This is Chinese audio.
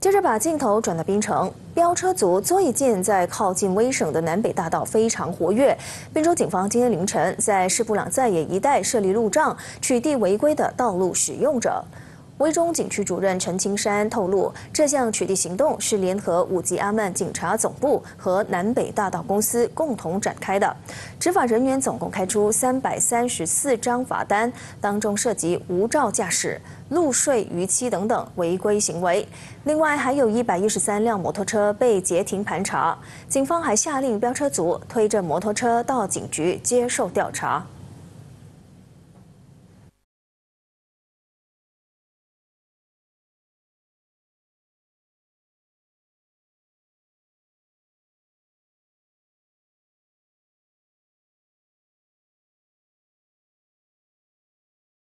接着把镜头转到槟城，飙车族作业舰在靠近威省的南北大道非常活跃。滨州警方今天凌晨在市布朗在野一带设立路障，取缔违规的道路使用者。威中警区主任陈青山透露，这项取缔行动是联合五级阿曼警察总部和南北大道公司共同展开的。执法人员总共开出三百三十四张罚单，当中涉及无照驾驶、路税逾期等等违规行为。另外，还有一百一十三辆摩托车被截停盘查。警方还下令飙车族推着摩托车到警局接受调查。